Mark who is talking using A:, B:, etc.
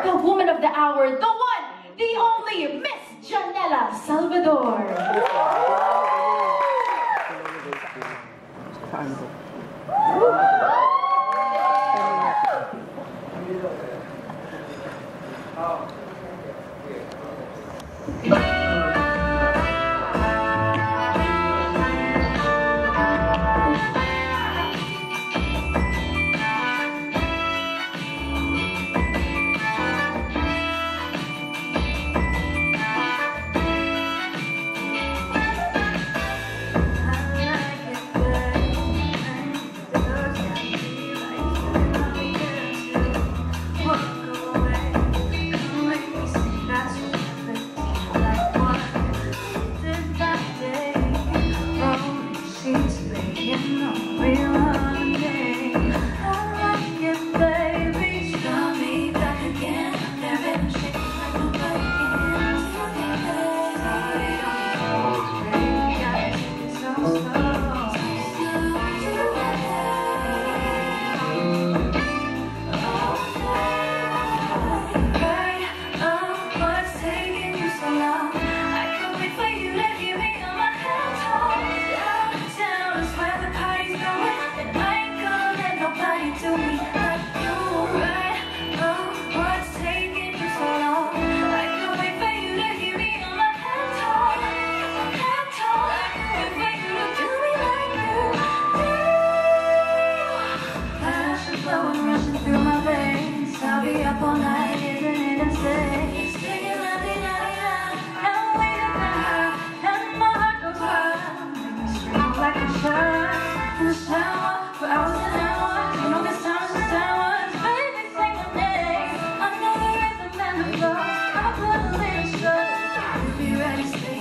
A: America Woman of the Hour, the one, the only Miss Janella Salvador.
B: 감사합니다. up all night, isn't it a sin? Singing la di I'm waiting now, and my heart goes wild. Make me like a child, in the for hours and hours. You know this time is hours, baby, sing my name. I know there is a man above, I put a little show. Be ready.